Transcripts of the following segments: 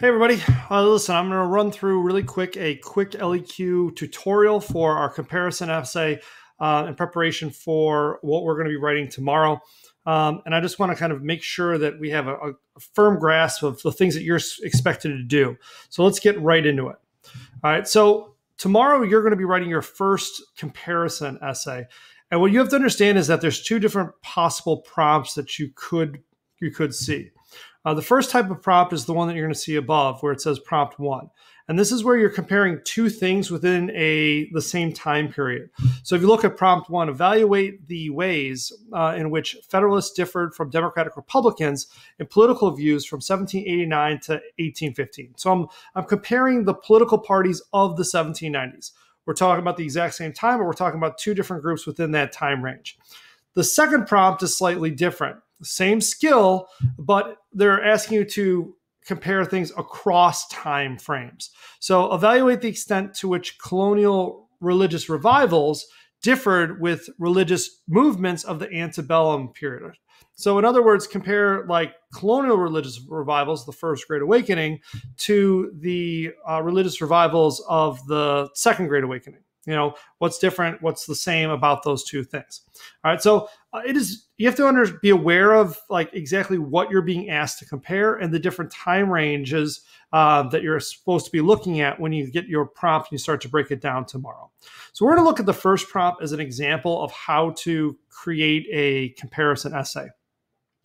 Hey everybody, uh, listen, I'm going to run through really quick a quick LEQ tutorial for our comparison essay uh, in preparation for what we're going to be writing tomorrow. Um, and I just want to kind of make sure that we have a, a, firm grasp of the things that you're expected to do. So let's get right into it. All right, so tomorrow you're going to be writing your first comparison essay. And what you have to understand is that there's two different possible prompts that you could you could see. Uh, the first type of prompt is the one that you're going to see above where it says prompt one. And this is where you're comparing two things within a the same time period. So if you look at prompt one, evaluate the ways uh, in which Federalists differed from Democratic Republicans in political views from 1789 to 1815. So I'm, I'm comparing the political parties of the 1790s. We're talking about the exact same time, but we're talking about two different groups within that time range. The second prompt is slightly different same skill, but they're asking you to compare things across time frames. So evaluate the extent to which colonial religious revivals differed with religious movements of the antebellum period. So, in other words, compare like colonial religious revivals, the First Great Awakening, to the uh, religious revivals of the Second Great Awakening you know what's different what's the same about those two things. All right so uh, it is you have to under, be aware of like exactly what you're being asked to compare and the different time ranges uh, that you're supposed to be looking at when you get your prompt and you start to break it down tomorrow. So we're going to look at the first prompt as an example of how to create a comparison essay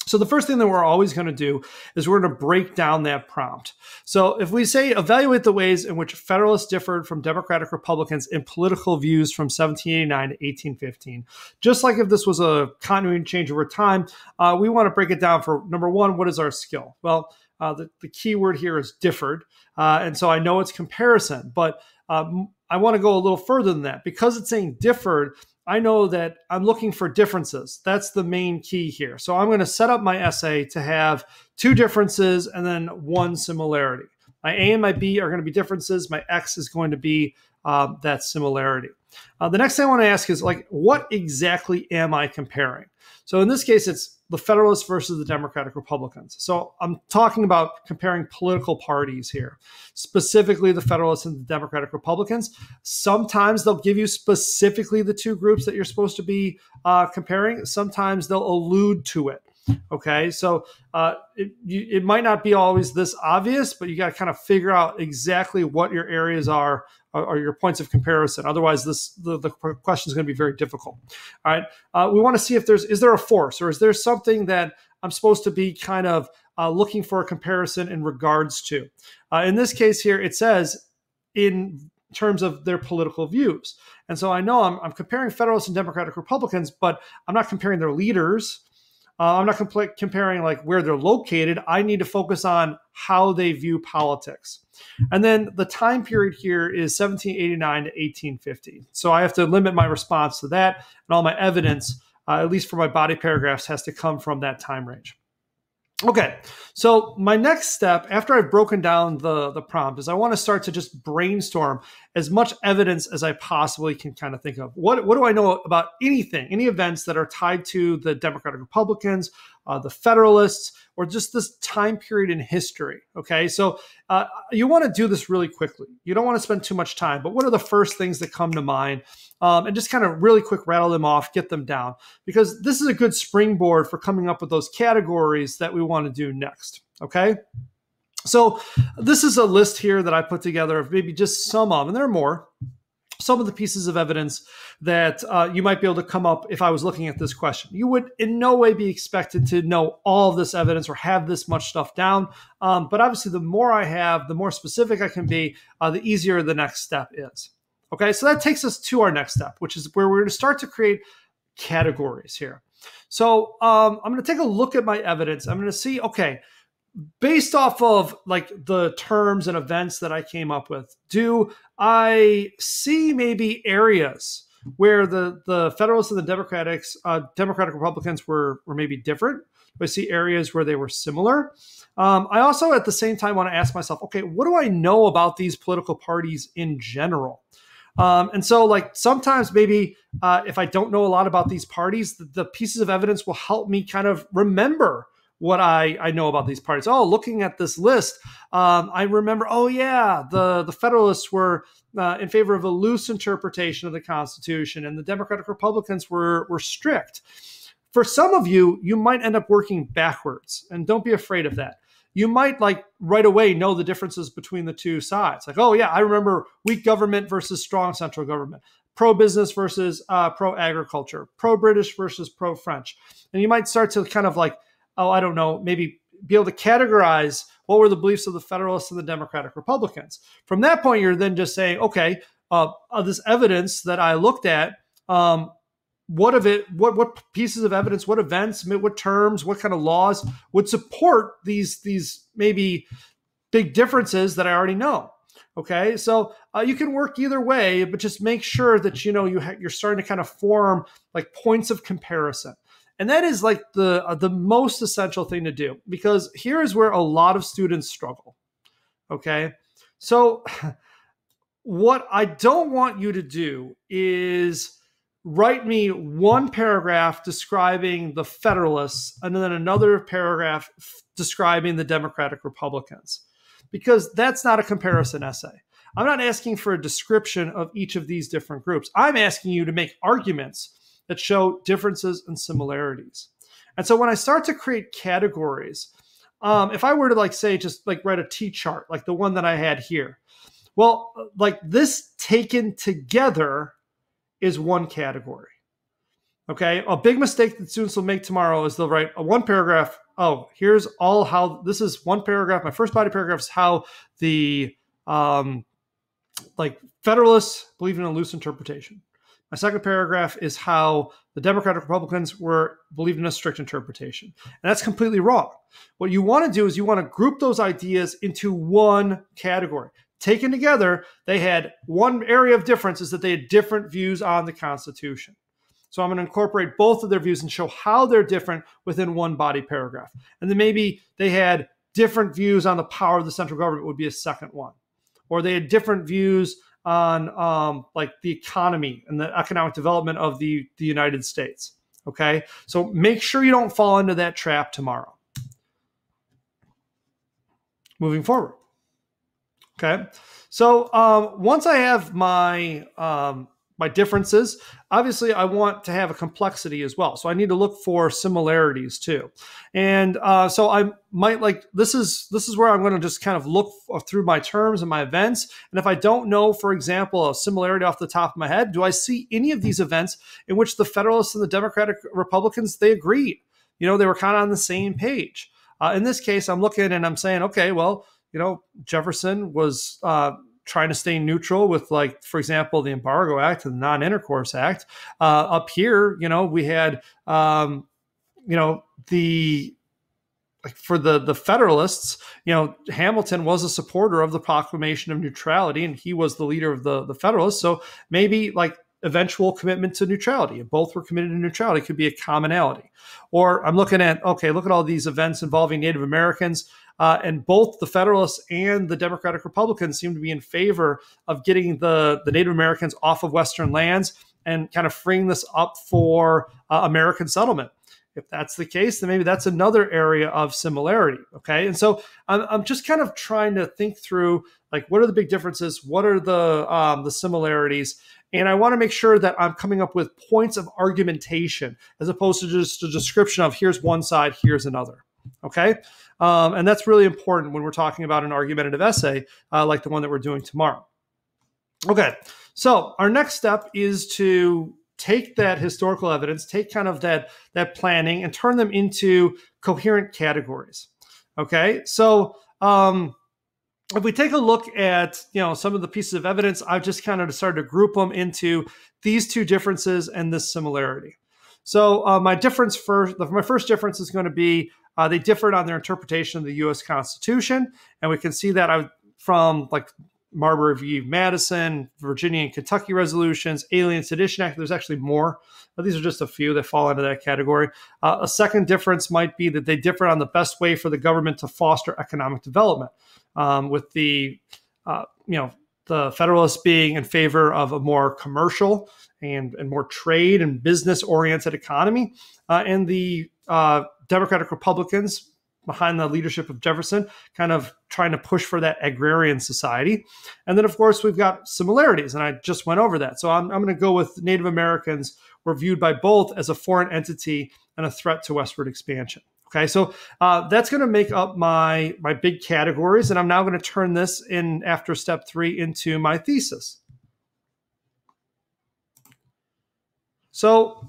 so the first thing that we're always going to do is we're going to break down that prompt. So if we say evaluate the ways in which Federalists differed from Democratic Republicans in political views from 1789 to 1815, just like if this was a continuing change over time, uh, we want to break it down for number one, what is our skill? Well, uh, the, the key word here is differed. Uh, and so I know it's comparison, but um, I want to go a little further than that because it's saying differed I know that I'm looking for differences. That's the main key here. So I'm going to set up my essay to have two differences and then one similarity. My A and my B are going to be differences. My X is going to be uh, that similarity. Uh, the next thing I want to ask is like, what exactly am I comparing? So in this case, it's the Federalists versus the Democratic Republicans. So I'm talking about comparing political parties here, specifically the Federalists and the Democratic Republicans. Sometimes they'll give you specifically the two groups that you're supposed to be uh, comparing. Sometimes they'll allude to it. Okay, so uh, it, you, it might not be always this obvious, but you got to kind of figure out exactly what your areas are or your points of comparison. Otherwise, this the, the question is going to be very difficult. All right, uh, we want to see if there's is there a force or is there something that I'm supposed to be kind of uh, looking for a comparison in regards to. Uh, in this case here, it says in terms of their political views. And so I know I'm, I'm comparing Federalists and Democratic Republicans, but I'm not comparing their leaders. Uh, I'm not compl- comparing like where they're located. I need to focus on how they view politics. And then the time period here is 1789 to 1850. So I have to limit my response to that, and all my evidence, uh, at least for my body paragraphs, has to come from that time range. Okay, so my next step after I've broken down the, the prompt is I want to start to just brainstorm as much evidence as I possibly can kind of think of. What, what do I know about anything, any events that are tied to the Democratic Republicans, uh, the Federalists, or just this time period in history. Okay, so uh, you want to do this really quickly. You don't want to spend too much time, but what are the first things that come to mind? Um, and just kind of really quick rattle them off, get them down, because this is a good springboard for coming up with those categories that we want to do next. Okay. So, this is a list here that I put together of maybe just some of, and there are more, some of the pieces of evidence that uh, you might be able to come up if I was looking at this question. You would in no way be expected to know all of this evidence or have this much stuff down. Um, but obviously, the more I have, the more specific I can be, uh, the easier the next step is. Okay, so that takes us to our next step, which is where we're going to start to create categories here. So um, I'm going to take a look at my evidence. I'm going to see, okay, based off of like the terms and events that I came up with, do I see maybe areas where the the Federalists and the Democrats, uh, Democratic Republicans were were maybe different? Do I see areas where they were similar? Um, I also, at the same time, want to ask myself, okay, what do I know about these political parties in general? Um, and so, like sometimes maybe uh, if I don't know a lot about these parties, the, the pieces of evidence will help me kind of remember what I, I know about these parties. Oh, looking at this list, um, I remember, oh, yeah, the, the Federalists were uh, in favor of a loose interpretation of the Constitution, and the Democratic Republicans were, were strict. For some of you, you might end up working backwards, and don't be afraid of that. You might like right away know the differences between the two sides. Like, oh, yeah, I remember weak government versus strong central government pro business versus uh, pro agriculture, pro British versus pro French. And you might start to kind of like oh, I don't know, maybe be able to categorize what were the beliefs of the Federalists and the Democratic Republicans. From that point, you're then just saying, okay, uh, of this evidence that I looked at, um, what of it, what what pieces of evidence, what events, what terms, what kind of laws would support these these maybe big differences that I already know. Okay, so uh, you can work either way, but just make sure that you know you ha- you're starting to kind of form like points of comparison and that is like the uh, the most essential thing to do because here is where a lot of students struggle okay? So what i don't want you to do is write me one paragraph describing the federalists and then another paragraph describing the democratic republicans because that's not a comparison essay. I'm not asking for a description of each of these different groups. I'm asking you to make arguments that show differences and similarities. And so when I start to create categories, um, if I were to like say just like write a T chart like the one that I had here, well, like this taken together is one category. Okay, a big mistake that students will make tomorrow is they'll write a one paragraph. Oh, here's all how this is one paragraph. My first body paragraph is how the um, like Federalists believe in a loose interpretation. My second paragraph is how the Democratic Republicans were believed in a strict interpretation. And that's completely wrong. What you want to do is you want to group those ideas into one category. Taken together, they had one area of difference is that they had different views on the Constitution. So I'm going to incorporate both of their views and show how they're different within one body paragraph. And then maybe they had different views on the power of the central government would be a second one. Or they had different views on um, like the economy and the economic development of the, the United States. Okay. So make sure you don't fall into that trap tomorrow. Moving forward. Okay. So um, once I have my um, my differences. Obviously, I want to have a complexity as well. So I need to look for similarities too. And uh, so I might like this is this is where I'm going to just kind of look through my terms and my events. And if I don't know, for example, a similarity off the top of my head, do I see any of these events in which the Federalists and the Democratic Republicans they agreed? You know, they were kind of on the same page. Uh, in this case, I'm looking and I'm saying, okay, well, you know, Jefferson was. Uh, trying to stay neutral with like for example the embargo act and the non-intercourse act. Uh, up here you know we had um, you know the like for the the federalists you know hamilton was a supporter of the proclamation of neutrality and he was the leader of the the federalists. So maybe like eventual commitment to neutrality and both were committed to neutrality could be a commonality. Or i'm looking at okay look at all these events involving native americans uh, and both the Federalists and the Democratic Republicans seem to be in favor of getting the, the Native Americans off of Western lands and kind of freeing this up for uh, American settlement. If that's the case, then maybe that's another area of similarity. Okay. And so I'm, I'm just kind of trying to think through like what are the big differences? What are the um, the similarities? And I want to make sure that I'm coming up with points of argumentation as opposed to just a description of here's one side, here's another. Okay. Um, and that's really important when we're talking about an argumentative essay uh, like the one that we're doing tomorrow. Okay. So our next step is to take that historical evidence, take kind of that that planning, and turn them into coherent categories. Okay. So um, if we take a look at you know some of the pieces of evidence, I've just kind of started to group them into these two differences and this similarity. So uh, my difference first, my first difference is going to be uh, they differed on their interpretation of the U.S. Constitution, and we can see that from like Marbury v. Madison, Virginia and Kentucky resolutions, Alien Sedition Act. There's actually more, but these are just a few that fall into that category. Uh, a second difference might be that they differ on the best way for the government to foster economic development, um, with the uh, you know the Federalists being in favor of a more commercial and, and more trade and business oriented economy, uh, and the uh, Democratic Republicans behind the leadership of Jefferson, kind of trying to push for that agrarian society. And then, of course, we've got similarities, and I just went over that. So I'm, I'm going to go with Native Americans were viewed by both as a foreign entity and a threat to westward expansion. Okay, so uh, that's going to make up my my big categories, and I'm now going to turn this in after step three into my thesis. So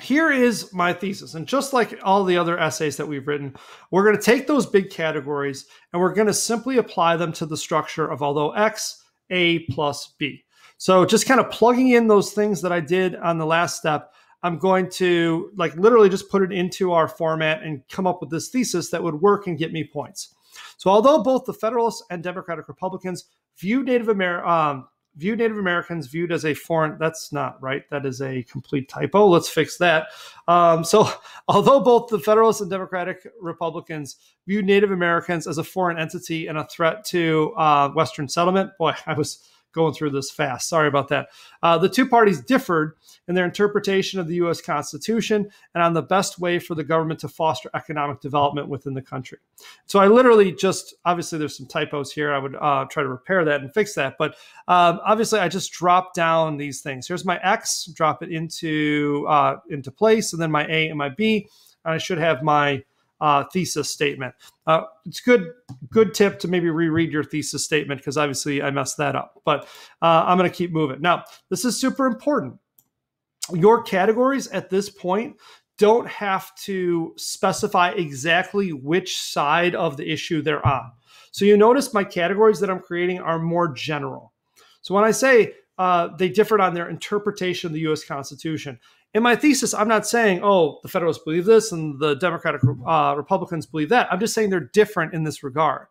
here is my thesis. And just like all the other essays that we've written, we're going to take those big categories and we're going to simply apply them to the structure of although x, a plus b. So just kind of plugging in those things that I did on the last step, I'm going to like literally just put it into our format and come up with this thesis that would work and get me points. So although both the Federalists and Democratic Republicans view Native American um, view Native Americans viewed as a foreign. That's not right. That is a complete typo. Let's fix that. Um, so, although both the Federalists and Democratic Republicans viewed Native Americans as a foreign entity and a threat to uh, Western settlement, boy, I was going through this fast. Sorry about that. Uh, the two parties differed in their interpretation of the U.S. Constitution and on the best way for the government to foster economic development within the country. So I literally just, obviously, there's some typos here. I would uh, try to repair that and fix that. But um, obviously, I just drop down these things. Here's my X, drop it into uh, into place, and then my A and my B. And I should have my uh, thesis statement. Uh, it's good good tip to maybe reread your thesis statement because obviously I messed that up. But uh, I'm going to keep moving. Now, this is super important. Your categories at this point don't have to specify exactly which side of the issue they're on. So you notice my categories that I'm creating are more general. So when I say uh, they differed on their interpretation of the U.S. Constitution, in my thesis, I'm not saying, oh, the Federalists believe this and the Democratic uh, Republicans believe that. I'm just saying they're different in this regard.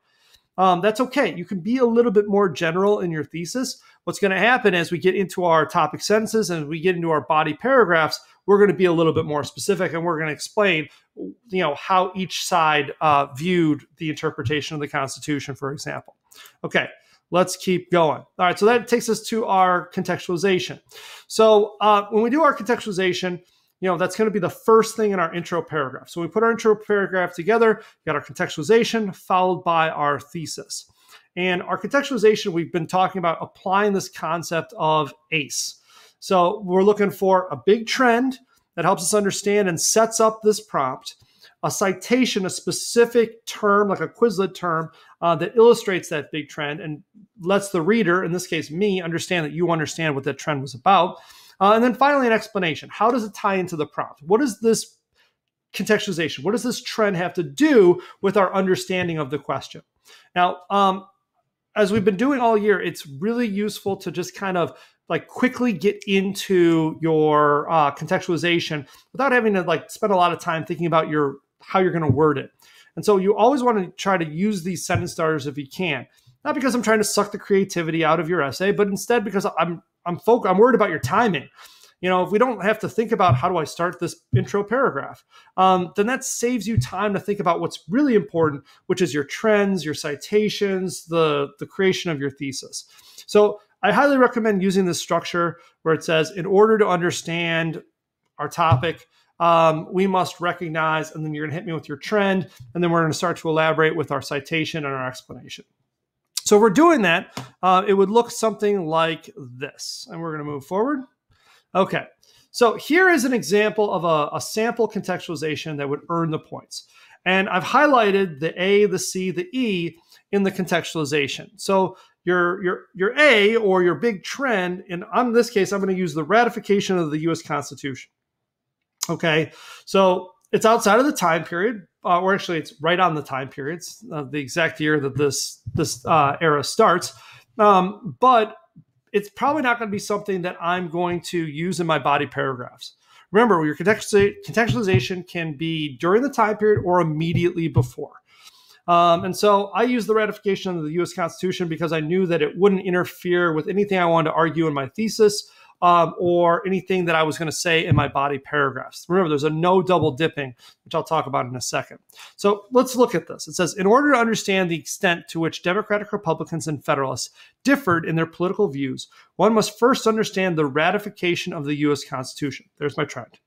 Um, that's okay. You can be a little bit more general in your thesis. What's going to happen as we get into our topic sentences and we get into our body paragraphs, we're going to be a little bit more specific and we're going to explain, you know, how each side uh, viewed the interpretation of the Constitution, for example. Okay. Let's keep going. All right, so that takes us to our contextualization. So uh, when we do our contextualization, you know, that's going to be the first thing in our intro paragraph. So we put our intro paragraph together, got our contextualization followed by our thesis. And our contextualization, we've been talking about applying this concept of ACE. So we're looking for a big trend that helps us understand and sets up this prompt a citation, a specific term, like a Quizlet term, uh, that illustrates that big trend and lets the reader, in this case me, understand that you understand what that trend was about. Uh, and then finally, an explanation. How does it tie into the prompt? What is this contextualization? What does this trend have to do with our understanding of the question? Now, um, as we've been doing all year, it's really useful to just kind of like quickly get into your uh, contextualization without having to like spend a lot of time thinking about your how you're going to word it. And so you always want to try to use these sentence starters if you can. Not because I'm trying to suck the creativity out of your essay, but instead because I'm I'm folk I'm worried about your timing. You know, if we don't have to think about how do I start this intro paragraph, um, then that saves you time to think about what's really important, which is your trends, your citations, the the creation of your thesis. So I highly recommend using this structure where it says, in order to understand our topic, um, we must recognize, and then you're going to hit me with your trend, and then we're going to start to elaborate with our citation and our explanation. So we're doing that, uh, it would look something like this, and we're going to move forward. Okay, so here is an example of a, a sample contextualization that would earn the points. And I've highlighted the A, the C, the E in the contextualization. So your your your A or your big trend, and in this case, I'm going to use the ratification of the U.S. Constitution. Okay, so it's outside of the time period, uh, or actually, it's right on the time periods, uh, the exact year that this this uh, era starts. Um, but it's probably not going to be something that I'm going to use in my body paragraphs. Remember, your contextualization can be during the time period or immediately before. Um, and so I used the ratification of the US Constitution because I knew that it wouldn't interfere with anything I wanted to argue in my thesis um, or anything that I was going to say in my body paragraphs. Remember, there's a no double dipping, which I'll talk about in a second. So let's look at this. It says, in order to understand the extent to which Democratic Republicans and Federalists differed in their political views, one must first understand the ratification of the U.S. Constitution. There's my trend.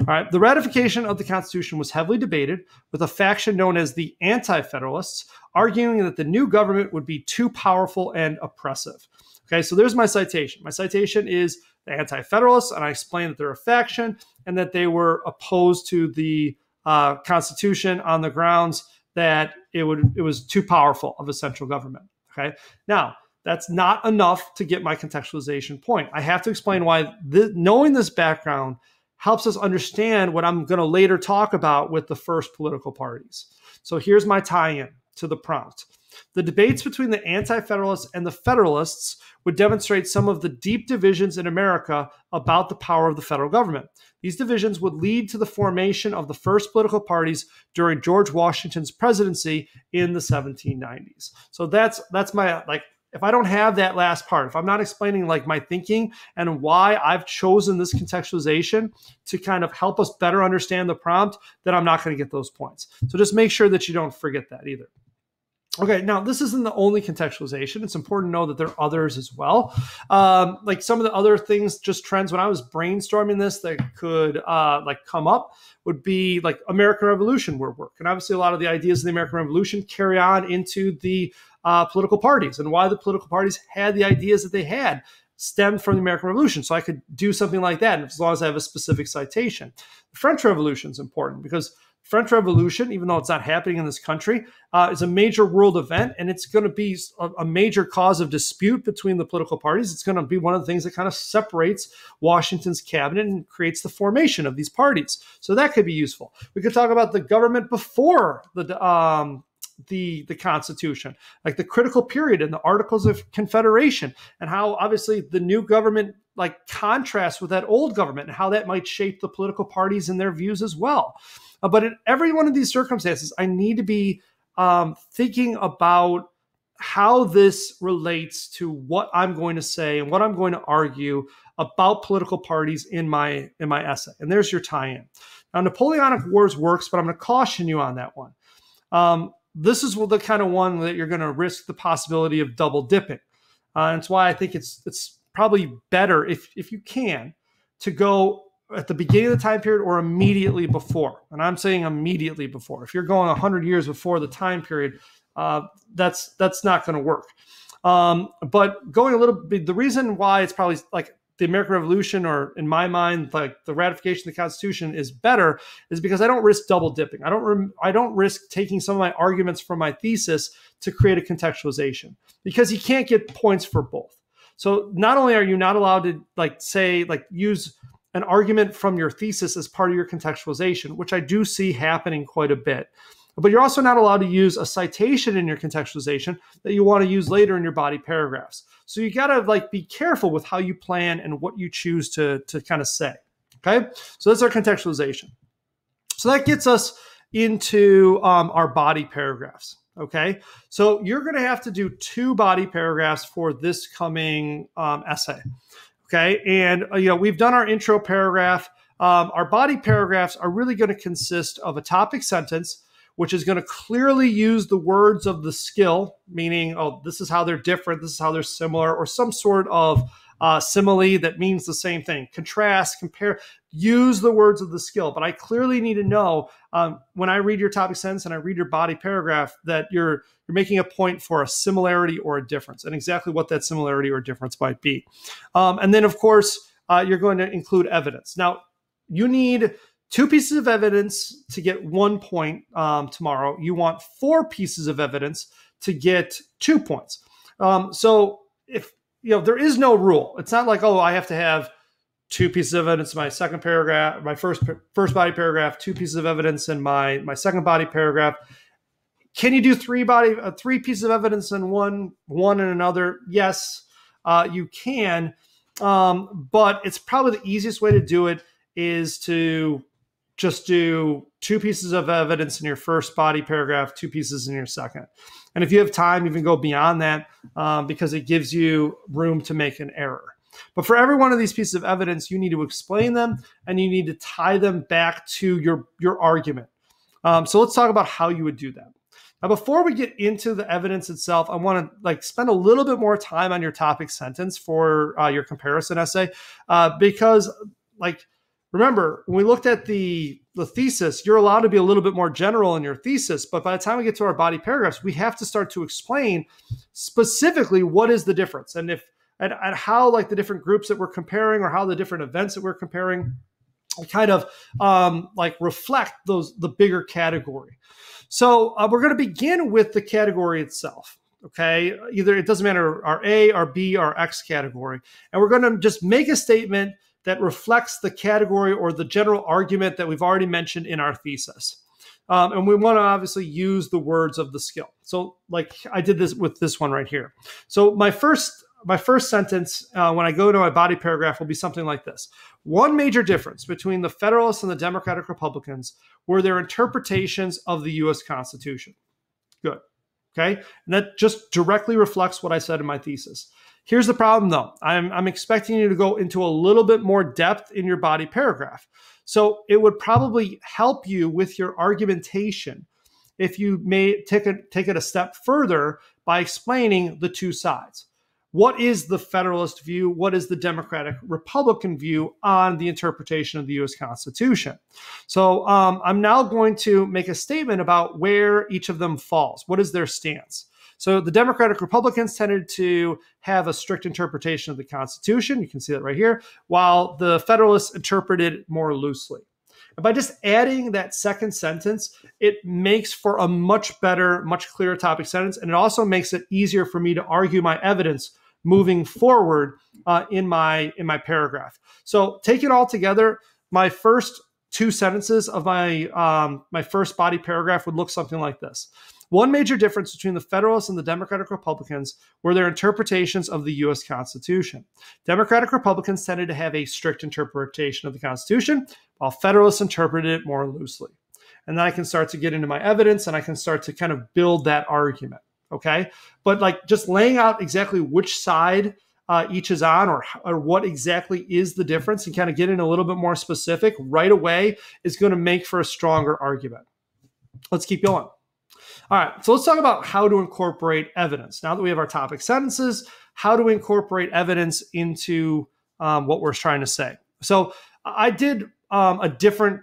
All right. The ratification of the Constitution was heavily debated, with a faction known as the Anti Federalists arguing that the new government would be too powerful and oppressive. Okay, so there's my citation. My citation is the Anti Federalists, and I explained that they're a faction and that they were opposed to the uh, Constitution on the grounds that it would it was too powerful of a central government. Okay, now that's not enough to get my contextualization point. I have to explain why knowing this background helps us understand what I'm going to later talk about with the first political parties. So here's my tie in to the prompt. The debates between the Anti Federalists and the Federalists would demonstrate some of the deep divisions in America about the power of the federal government. These divisions would lead to the formation of the first political parties during George Washington's presidency in the 1790s. So that's that's my like if I don't have that last part, if I'm not explaining like my thinking and why I've chosen this contextualization to kind of help us better understand the prompt, then I'm not going to get those points. So just make sure that you don't forget that either. Okay, now this isn't the only contextualization. It's important to know that there are others as well. Um, like some of the other things, just trends. When I was brainstorming this, that could uh, like come up would be like American Revolution would work, and obviously a lot of the ideas of the American Revolution carry on into the uh, political parties, and why the political parties had the ideas that they had stemmed from the American Revolution. So I could do something like that, as long as I have a specific citation. The French Revolution is important because French Revolution, even though it's not happening in this country, uh, is a major world event, and it's going to be a, a, major cause of dispute between the political parties. It's going to be one of the things that kind of separates Washington's cabinet and creates the formation of these parties. So that could be useful. We could talk about the government before the um, the the Constitution, like the critical period in the Articles of Confederation, and how obviously the new government like contrasts with that old government and how that might shape the political parties and their views as well. Uh, but in every one of these circumstances, I need to be um, thinking about how this relates to what I'm going to say and what I'm going to argue about political parties in my in my essay. And there's your tie-in. Now, Napoleonic Wars works, but I'm going to caution you on that one. Um, this is the kind of one that you're going to risk the possibility of double dipping. Uh, and it's why I think it's it's probably better if if you can to go at the beginning of the time period or immediately before. And I'm saying immediately before. If you're going 100 years before the time period, uh, that's that's not going to work. Um, but going a little bit, the reason why it's probably like the American Revolution, or in my mind, like the ratification of the Constitution is better, is because I don't risk double dipping. I don't rem- I don't risk taking some of my arguments from my thesis to create a contextualization because you can't get points for both. So not only are you not allowed to like say like use an argument from your thesis as part of your contextualization, which I do see happening quite a bit. But you're also not allowed to use a citation in your contextualization that you want to use later in your body paragraphs. So you got to like be careful with how you plan and what you choose to, to kind of say. Okay. So that's our contextualization. So that gets us into um, our body paragraphs. Okay. So you're going to have to do two body paragraphs for this coming um, essay. Okay. And, uh, you know, we've done our intro paragraph. Um, our body paragraphs are really going to consist of a topic sentence, which is going to clearly use the words of the skill, meaning, oh, this is how they're different, this is how they're similar, or some sort of uh, simile that means the same thing. Contrast, compare, use the words of the skill. But I clearly need to know um, when I read your topic sentence and I read your body paragraph that you're you're making a point for a similarity or a difference, and exactly what that similarity or difference might be. Um, and then, of course, uh, you're going to include evidence. Now, you need two pieces of evidence to get one point um, tomorrow. You want four pieces of evidence to get two points. Um, so if you know, there is no rule. It's not like, oh, I have to have two pieces of evidence in my second paragraph, my first first body paragraph, two pieces of evidence in my my second body paragraph. Can you do three body uh, three pieces of evidence in one one and another? Yes, uh, you can, um, but it's probably the easiest way to do it is to just do two pieces of evidence in your first body paragraph, two pieces in your second. And if you have time, you can go beyond that um, because it gives you room to make an error. But for every one of these pieces of evidence, you need to explain them and you need to tie them back to your, your argument. Um, so let's talk about how you would do that. Now, before we get into the evidence itself, I want to like spend a little bit more time on your topic sentence for uh, your comparison essay, uh, because like remember when we looked at the the thesis you're allowed to be a little bit more general in your thesis but by the time we get to our body paragraphs we have to start to explain specifically what is the difference and if and, and how like the different groups that we're comparing or how the different events that we're comparing kind of um, like reflect those the bigger category. So uh, we're going to begin with the category itself okay? Either it doesn't matter our a our b our x category and we're going to just make a statement that reflects the category or the general argument that we've already mentioned in our thesis um, and we want to obviously use the words of the skill so like i did this with this one right here so my first my first sentence uh, when I go to my body paragraph will be something like this. One major difference between the Federalists and the Democratic Republicans were their interpretations of the U.S. Constitution. Good. Okay. And that just directly reflects what I said in my thesis. Here's the problem though I'm, I'm expecting you to go into a little bit more depth in your body paragraph. So it would probably help you with your argumentation if you may take it, take it a step further by explaining the two sides what is the Federalist view? What is the Democratic Republican view on the interpretation of the US Constitution? So um, I'm now going to make a statement about where each of them falls. What is their stance? So the Democratic Republicans tended to have a strict interpretation of the Constitution. You can see that right here, while the Federalists interpreted more loosely. And by just adding that second sentence, it makes for a much better, much clearer topic sentence. And it also makes it easier for me to argue my evidence moving forward uh, in my in my paragraph. So take it all together. My first two sentences of my um, my first body paragraph would look something like this. One major difference between the Federalists and the Democratic Republicans were their interpretations of the U.S. Constitution. Democratic Republicans tended to have a strict interpretation of the Constitution, while Federalists interpreted it more loosely. And then I can start to get into my evidence and I can start to kind of build that argument. Okay. But like just laying out exactly which side uh, each is on or, or what exactly is the difference and kind of getting a little bit more specific right away is going to make for a stronger argument. Let's keep going. All right, so let's talk about how to incorporate evidence. Now that we have our topic sentences, how to incorporate evidence into um, what we're trying to say. So I did um, a different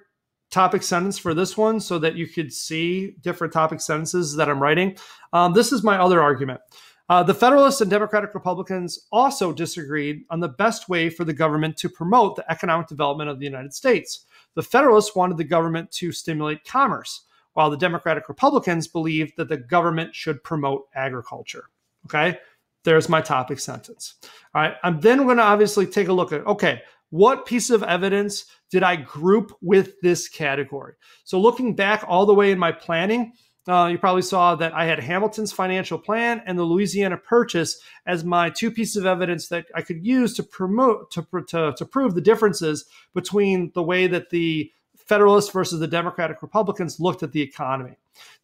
topic sentence for this one so that you could see different topic sentences that I'm writing. Um, this is my other argument. Uh, the Federalists and Democratic Republicans also disagreed on the best way for the government to promote the economic development of the United States. The Federalists wanted the government to stimulate commerce, while the Democratic Republicans believe that the government should promote agriculture. Okay, there's my topic sentence. All right, I'm then going to obviously take a look at okay, what piece of evidence did I group with this category? So, looking back all the way in my planning, uh, you probably saw that I had Hamilton's financial plan and the Louisiana Purchase as my two pieces of evidence that I could use to promote to, to, to prove the differences between the way that the Federalists versus the Democratic Republicans looked at the economy.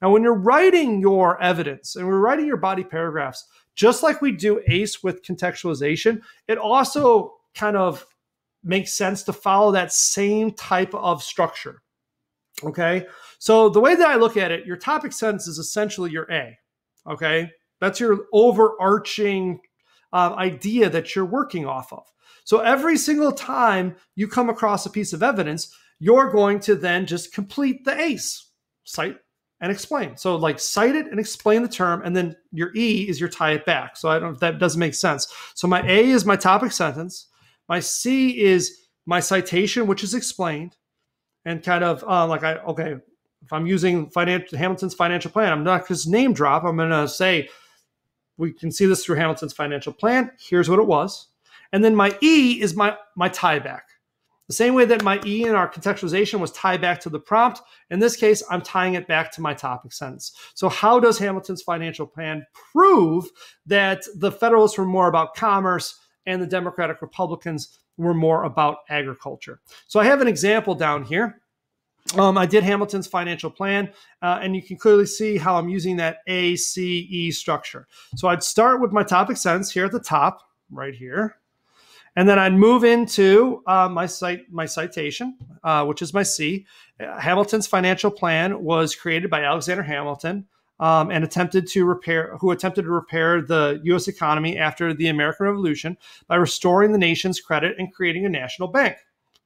Now, when you're writing your evidence and we're writing your body paragraphs, just like we do ACE with contextualization, it also kind of makes sense to follow that same type of structure. Okay. So the way that I look at it, your topic sentence is essentially your A. Okay. That's your overarching uh, idea that you're working off of. So every single time you come across a piece of evidence, you're going to then just complete the ACE cite and explain. So like cite it and explain the term, and then your E is your tie it back. So I don't know if that doesn't make sense. So my A is my topic sentence. My C is my citation, which is explained, and kind of uh, like I okay, if I'm using financial Hamilton's financial plan, I'm not just name drop. I'm to say we can see this through Hamilton's financial plan. Here's what it was, and then my E is my my tie back. The same way that my E in our contextualization was tied back to the prompt, in this case, I'm tying it back to my topic sentence. So, how does Hamilton's financial plan prove that the Federalists were more about commerce and the Democratic Republicans were more about agriculture. So I have an example down here. Um, I did Hamilton's financial plan, uh, and you can clearly see how I'm using that ACE structure. So I'd start with my topic sentence here at the top, right here, and then I'd move into uh, my site, my citation, uh, which is my C. Hamilton's financial plan was created by Alexander Hamilton um, and attempted to repair, who attempted to repair the U.S. economy after the American Revolution by restoring the nation's credit and creating a national bank.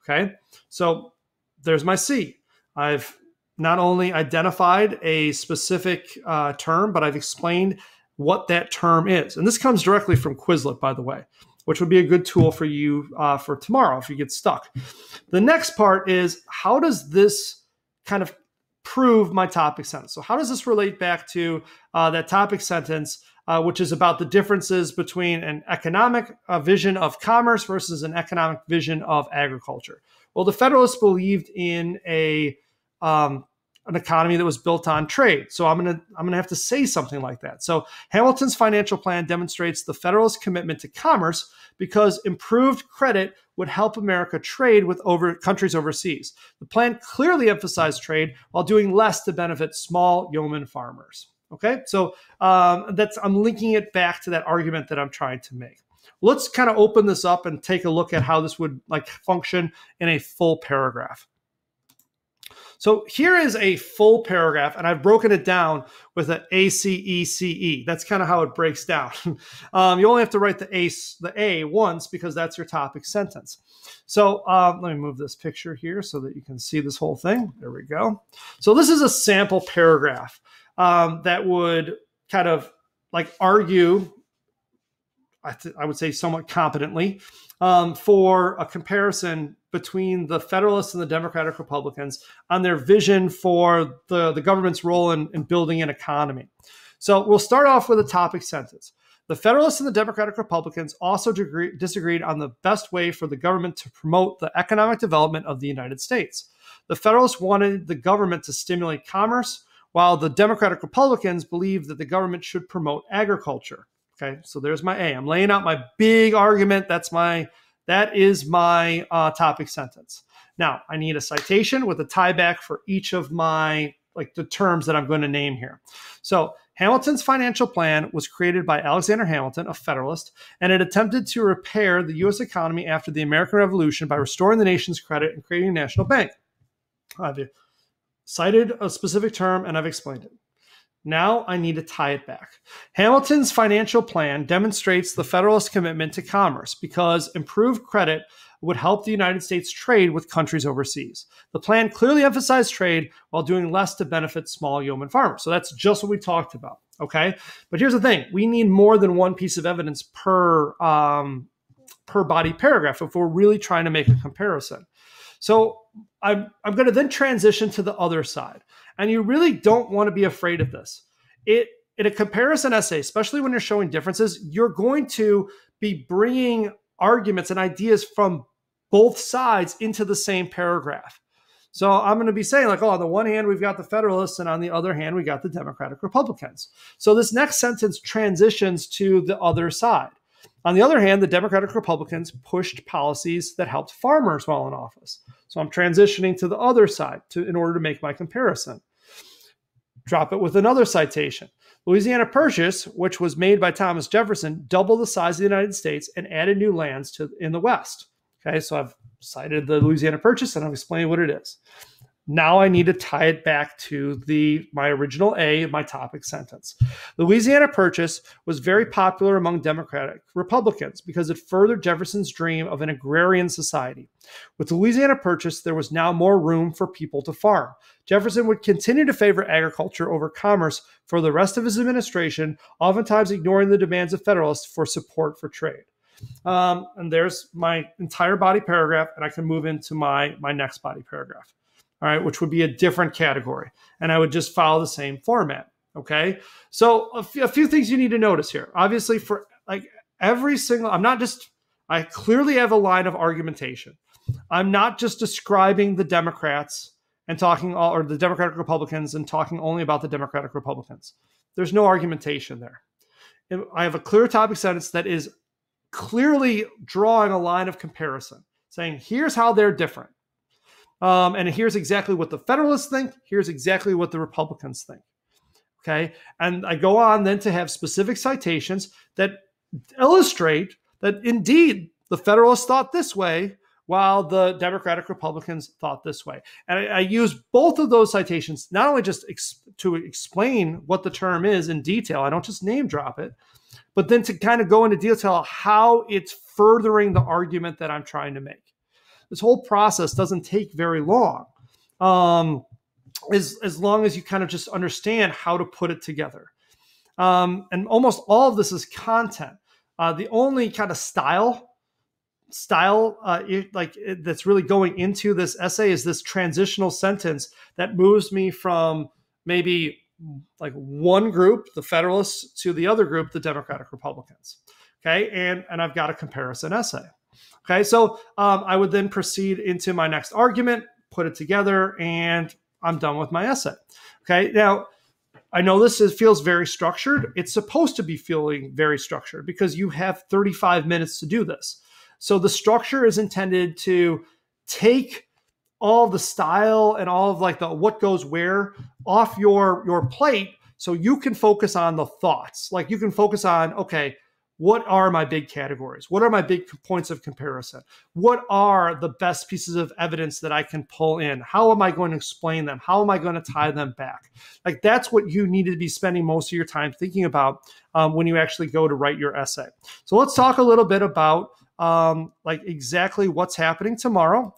Okay, so there's my C. I've not only identified a specific uh, term, but I've explained what that term is. And this comes directly from Quizlet, by the way, which would be a good tool for you uh, for tomorrow if you get stuck. The next part is how does this kind of prove my topic sentence? So, how does this relate back to uh, that topic sentence, uh, which is about the differences between an economic uh, vision of commerce versus an economic vision of agriculture? Well, the Federalists believed in a um, an economy that was built on trade. So I'm gonna I'm gonna have to say something like that. So Hamilton's financial plan demonstrates the Federalist commitment to commerce because improved credit would help America trade with over countries overseas. The plan clearly emphasized trade while doing less to benefit small yeoman farmers. Okay, so um, that's I'm linking it back to that argument that I'm trying to make. Let's kind of open this up and take a look at how this would like function in a full paragraph. So here is a full paragraph, and I've broken it down with an A C E C E. That's kind of how it breaks down. um, you only have to write the A the A once because that's your topic sentence. So um, let me move this picture here so that you can see this whole thing. There we go. So this is a sample paragraph um, that would kind of like argue I, I, would say somewhat competently um, for a comparison between the Federalists and the Democratic Republicans on their vision for the, the government's role in, in building an economy. So we'll start off with a topic sentence. The Federalists and the Democratic Republicans also disagreed on the best way for the government to promote the economic development of the United States. The Federalists wanted the government to stimulate commerce, while the Democratic Republicans believed that the government should promote agriculture. Okay, so there's my A. I'm laying out my big argument. That's my that is my uh, topic sentence. Now, I need a citation with a tie back for each of my like the terms that I'm going to name here. So, Hamilton's financial plan was created by Alexander Hamilton, a Federalist, and it attempted to repair the U.S. economy after the American Revolution by restoring the nation's credit and creating a national bank. I've cited a specific term and I've explained it. Now I need to tie it back. Hamilton's financial plan demonstrates the Federalist commitment to commerce because improved credit would help the United States trade with countries overseas. The plan clearly emphasized trade while doing less to benefit small yeoman farmers. So that's just what we talked about. Okay. But here's the thing we need more than one piece of evidence per, um, per body paragraph if we're really trying to make a comparison. So I'm, I'm going to then transition to the other side. And you really don't want to be afraid of this. It in a comparison essay, especially when you're showing differences, you're going to be bringing arguments and ideas from both sides into the same paragraph. So I'm going to be saying, like, oh, on the one hand, we've got the Federalists, and on the other hand, we got the Democratic Republicans. So this next sentence transitions to the other side. On the other hand, the Democratic Republicans pushed policies that helped farmers while in office. So I'm transitioning to the other side to, in order to make my comparison. Drop it with another citation. Louisiana Purchase, which was made by Thomas Jefferson, doubled the size of the United States and added new lands to in the West. Okay, so I've cited the Louisiana Purchase and I've explained what it is. Now I need to tie it back to the my original A, my topic sentence. Louisiana Purchase was very popular among Democratic Republicans because it furthered Jefferson's dream of an agrarian society. With Louisiana Purchase, there was now more room for people to farm. Jefferson would continue to favor agriculture over commerce for the rest of his administration, oftentimes ignoring the demands of Federalists for support for trade. Um, and there's my entire body paragraph, and I can move into my my next body paragraph all right, which would be a different category. And I would just follow the same format. Okay. So a, f- a few things you need to notice here. Obviously, for like every single, I'm not just, I clearly have a line of argumentation. I'm not just describing the Democrats and talking all, or the Democratic Republicans and talking only about the Democratic Republicans. There's no argumentation there. I have a clear topic sentence that is clearly drawing a line of comparison, saying here's how they're different. Um, and here's exactly what the Federalists think. Here's exactly what the Republicans think. Okay. And I go on then to have specific citations that illustrate that indeed the Federalists thought this way while the Democratic Republicans thought this way. And I, I use both of those citations not only just ex- to explain what the term is in detail, I don't just name drop it, but then to kind of go into detail how it's furthering the argument that I'm trying to make. This whole process doesn't take very long. Um, as, as long as you kind of just understand how to put it together. Um, and almost all of this is content. Uh, the only kind of style style uh, it, like it, that's really going into this essay is this transitional sentence that moves me from maybe like one group the federalists to the other group the democratic republicans okay and and i've got a comparison essay okay so um, i would then proceed into my next argument put it together and i'm done with my essay okay now I know this is, feels very structured. It's supposed to be feeling very structured because you have 35 minutes to do this. So the structure is intended to take all the style and all of like the what goes where off your your plate so you can focus on the thoughts. Like you can focus on okay, what are my big categories? What are my big points of comparison? What are the best pieces of evidence that I can pull in? How am I going to explain them? How am I going to tie them back? Like that's what you need to be spending most of your time thinking about um, when you actually go to write your essay. So let's talk a little bit about um, like exactly what's happening tomorrow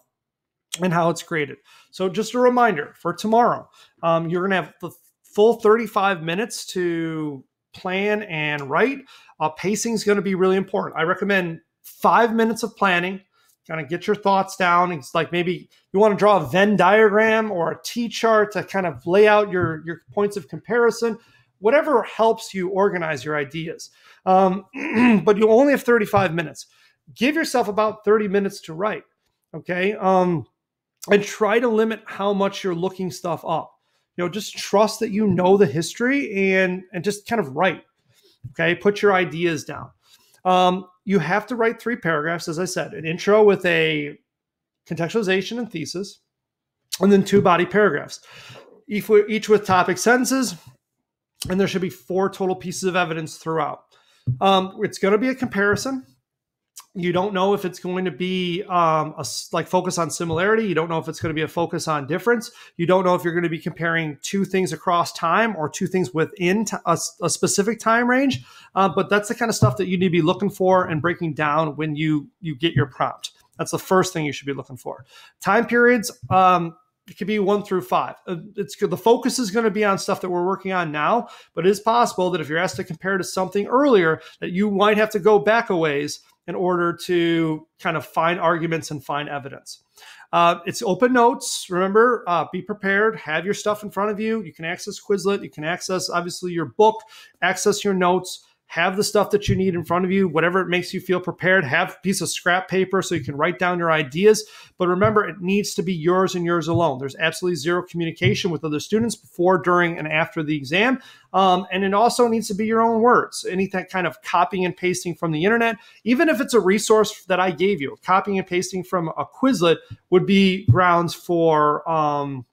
and how it's graded. So just a reminder for tomorrow, um, you're going to have the full 35 minutes to plan and write. Uh, pacing is going to be really important. I recommend five minutes of planning, kind of get your thoughts down. It's like maybe you want to draw a Venn diagram or a T chart to kind of lay out your, your points of comparison, whatever helps you organize your ideas. Um, but you only have 35 minutes. Give yourself about 30 minutes to write. Okay. Um, and try to limit how much you're looking stuff up you know just trust that you know the history and and just kind of write okay? Put your ideas down. Um, you have to write three paragraphs as i said an intro with a contextualization and thesis and then two body paragraphs each with, each with topic sentences and there should be four total pieces of evidence throughout. Um, it's going to be a comparison you don't know if it's going to be um, a like focus on similarity. You don't know if it's going to be a focus on difference. You don't know if you're going to be comparing two things across time or two things within t- a, a, specific time range. Uh, but that's the kind of stuff that you need to be looking for and breaking down when you you get your prompt. That's the first thing you should be looking for. Time periods. Um, it could be one through five. Uh, it's. The focus is going to be on stuff that we're working on now, but it is possible that if you're asked to compare to something earlier, that you might have to go back a ways in order to kind of find arguments and find evidence. Uh, it's open notes. Remember, uh, be prepared. Have your stuff in front of you. You can access Quizlet. You can access, obviously, your book, access your notes have the stuff that you need in front of you whatever it makes you feel prepared. Have a piece of scrap paper so you can write down your ideas. But remember it needs to be yours and yours alone. There's absolutely zero communication with other students before during and after the exam. Um, and it also needs to be your own words. Any kind of copying and pasting from the internet even if it's a resource that i gave you copying and pasting from a quizlet would be grounds for um,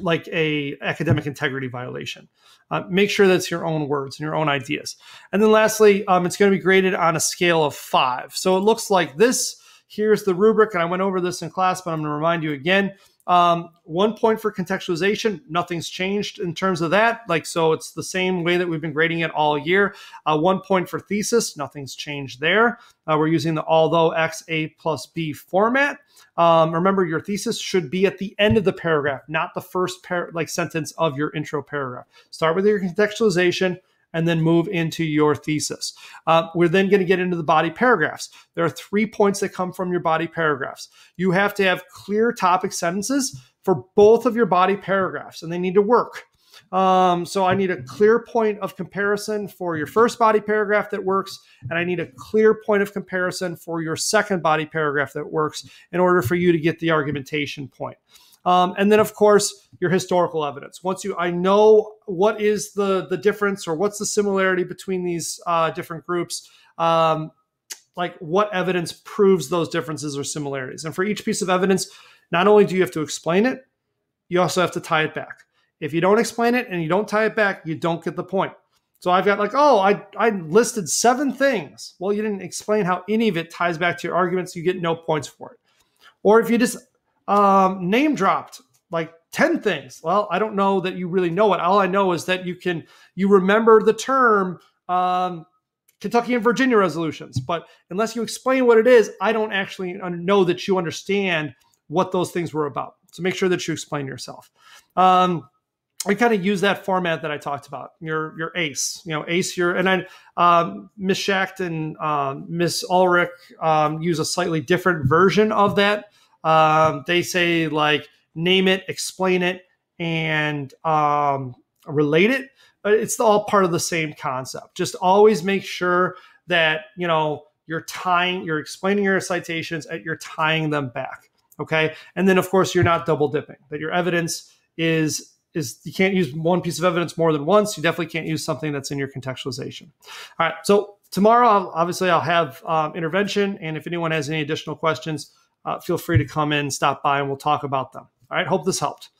like a academic integrity violation. Uh, make sure that's your own words and your own ideas. And then lastly, um, it's going to be graded on a scale of five. So it looks like this. Here's the rubric, and I went over this in class, but I'm going to remind you again. Um, one point for contextualization, nothing's changed in terms of that. Like, so it's the same way that we've been grading it all year. Uh, one point for thesis, nothing's changed there. Uh, we're using the although X A plus B format. Um, remember, your thesis should be at the end of the paragraph, not the first par- like sentence of your intro paragraph. Start with your contextualization and then move into your thesis. Uh, we're then going to get into the body paragraphs. There are three points that come from your body paragraphs. You have to have clear topic sentences for both of your body paragraphs, and they need to work. Um, so I need a clear point of comparison for your first body paragraph that works, and I need a clear point of comparison for your second body paragraph that works in order for you to get the argumentation point. Um, and then, of course, your historical evidence. Once you, I know what is the the difference or what's the similarity between these uh, different groups. Um, like what evidence proves those differences or similarities. And for each piece of evidence, not only do you have to explain it, you also have to tie it back. If you don't explain it and you don't tie it back, you don't get the point. So I've got like, oh, I, I listed seven things. Well, you didn't explain how any of it ties back to your arguments. You get no points for it. Or if you just um, name dropped like 10 things, well, I don't know that you really know it. All I know is that you can, you remember the term um, Kentucky and Virginia resolutions. But unless you explain what it is, I don't actually know that you understand what those things were about. So make sure that you explain yourself. Um, I kind of use that format that I talked about. Your your ace, you know, ace. Your and then um, Miss Schacht and um, Miss Ulrich um, use a slightly different version of that. Um, they say like name it, explain it, and um, relate it. But it's all part of the same concept. Just always make sure that you know you're tying, you're explaining your citations, and you're tying them back. Okay, and then of course you're not double dipping. That your evidence is is you can't use one piece of evidence more than once. You definitely can't use something that's in your contextualization. All right. So tomorrow, obviously, I'll have um, intervention, and if anyone has any additional questions, uh, feel free to come in, stop by, and we'll talk about them. All right. Hope this helped.